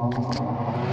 何?